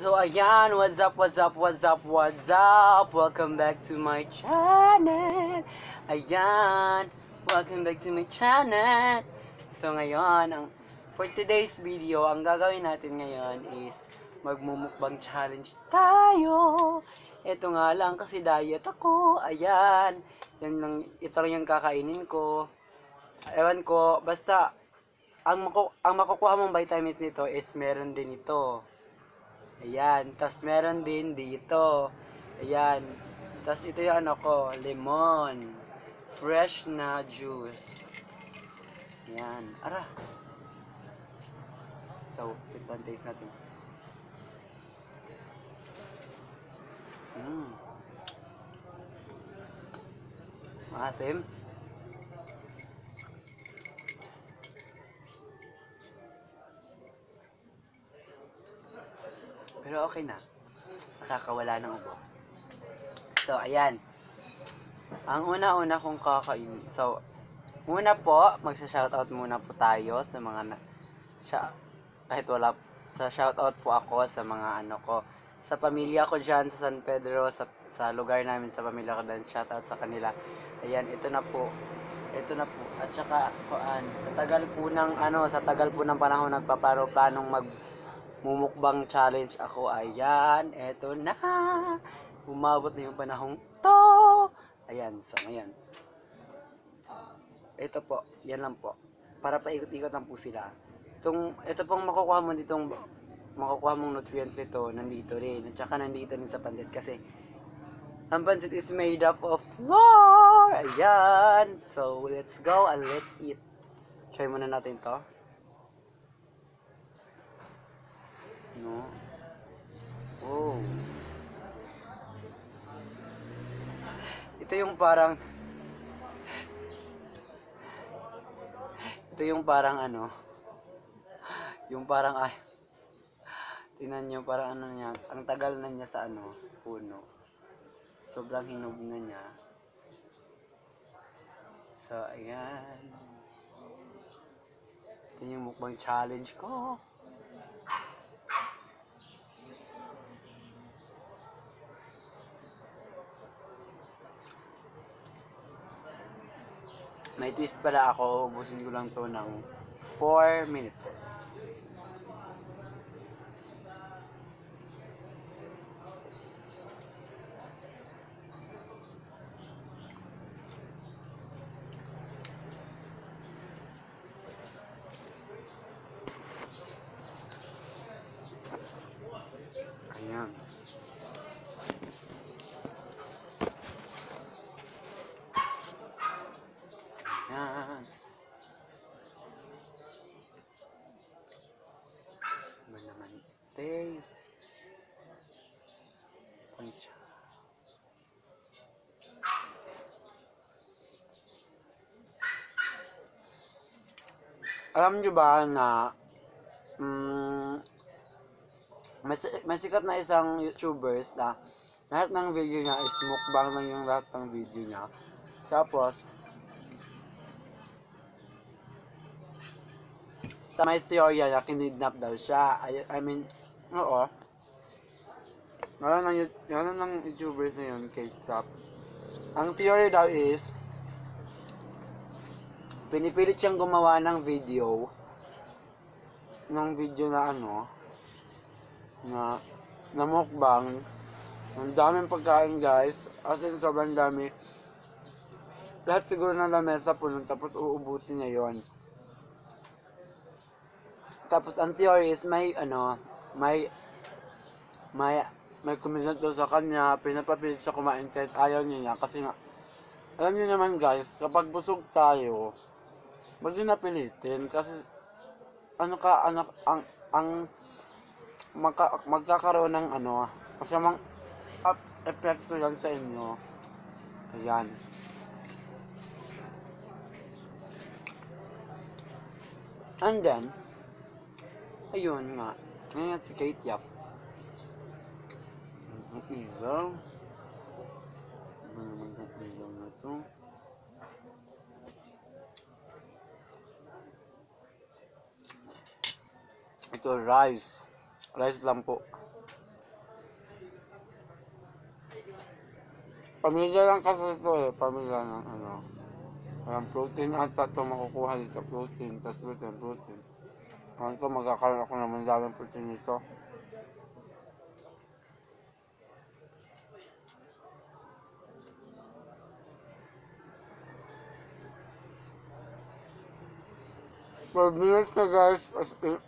So ayan, what's up, what's up, what's up, what's up? Welcome back to my channel. Ayan, welcome back to my channel. So ngayon, ang for today's video, ang gagawin natin ngayon is magmumukbang challenge tayo. Ito nga lang kasi diet ako. Ayan, yan lang, ito lang yung kakainin ko. Ewan ko, basta ang, ang makukuha mong vitamins nito is meron din ito. Ayan. Tapos meron din dito. Ayan. Tapos ito yung ano ko, lemon. Fresh na juice. Ayan. Ara. So, ito ang taste natin. Mm. Maasim. Pero okay na. Nakakawala ng ubo. So, ayan. Ang una-una kong kakain. So, una po, magsa-shoutout muna po tayo sa mga na, siya, kahit wala, sa shoutout po ako sa mga ano ko, sa pamilya ko dyan sa San Pedro, sa, sa lugar namin, sa pamilya ko dyan, shoutout sa kanila. Ayan, ito na po. Ito na po. At saka, kuan, sa tagal po ng, ano, sa tagal po ng panahon, nagpaparo planong mag, mumukbang challenge ako. Ayan, eto na. Umabot na yung panahong to. Ayan, so ngayon. Ito po, yan lang po. Para paikot-ikot lang po sila. Itong, ito pong makukuha mo ditong makukuha mong nutrients nito, nandito rin. At saka nandito rin sa pansit kasi ang pansit is made up of flour. Ayan. So, let's go and let's eat. Try muna natin to. No? Oh. Ito yung parang Ito yung parang ano yung parang ay Tingnan nyo parang ano niya ang tagal na niya sa ano puno sobrang hinog na niya so ayan ito yung mukbang challenge ko May twist pala ako, ubusin ko lang to ng 4 minutes. Ayan. Ayan. Ano naman ite? Pancha. Alam nyo ba na mm, may, may sikat na isang YouTubers na lahat ng video niya is mukbang lang yung lahat ng video niya. Tapos, ta may teorya na kinidnap daw siya. I, I mean, oo. Wala ng, Yu- wala ng YouTubers na yun, K-Trap. Ang theory daw is, pinipilit siyang gumawa ng video, ng video na ano, na, na mukbang. Ang daming pagkain guys, as in sobrang dami. Lahat siguro ng lamesa puno, tapos uubusin niya yon. Tapos ang theory is may ano, may may may kumisan sa kanya, pinapapilit siya kumain kahit ayaw niya niya kasi nga alam niyo naman guys, kapag busog tayo, wag niyo napilitin kasi ano ka anak ang ang magka, magkakaroon ng ano, masamang up epekto yan sa inyo. Ayan. And then, ayun nga, ngayon si Kate Yap. Ang ilaw. ito rice. Rice lang po. Pamilya lang kasi ito eh. Pamilya ng ano. Parang protein ata ito makukuha dito. Protein tas protein protein. Ngayon ito magkakaroon ako naman daming protein nito. For minutes na guys. As in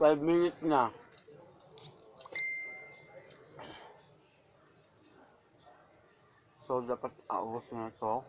five minutes na. So, dapat aos na ito.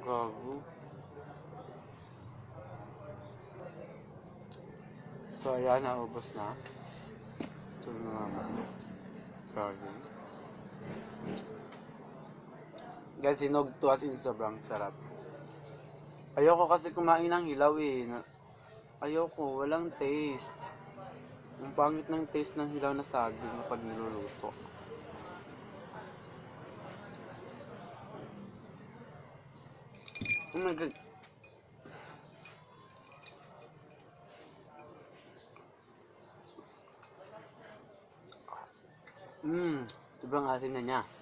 Gago. So, ayan, naubos na. Ito na naman. Sorry. Guys, sinog to as in sobrang sarap. Ayoko kasi kumain ng hilaw eh. Ayoko, walang taste. Ang pangit ng taste ng hilaw na saging kapag niluluto. Oh my god. Mmm, sobrang asim na niya.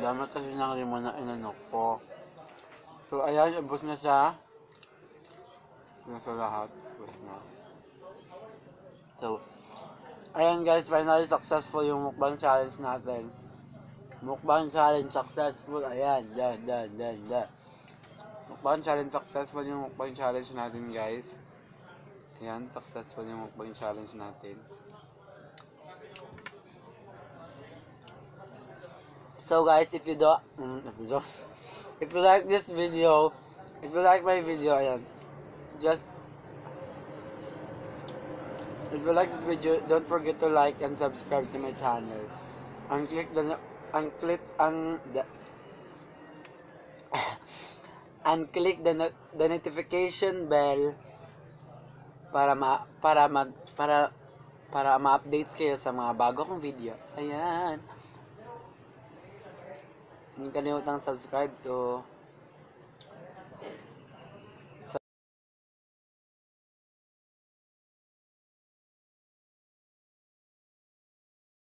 dami kasi ng limon na inanok ko. So, ayan, ubos na siya. Nasa lahat, ubos na. So, ayan guys, finally successful yung mukbang challenge natin. Mukbang challenge successful. Ayan, dyan, dyan, dyan, dyan. Mukbang challenge successful yung mukbang challenge natin guys. Ayan, successful yung mukbang challenge natin. So guys, if you do, mm, if you do, if you like this video, if you like my video, ayan, just, if you like this video, don't forget to like and subscribe to my channel, and click the, and click ang the, and click the, the notification bell para ma, para mag, para, para ma-update kayo sa mga bago kong video. Ayan. Huwag kalimutang subscribe to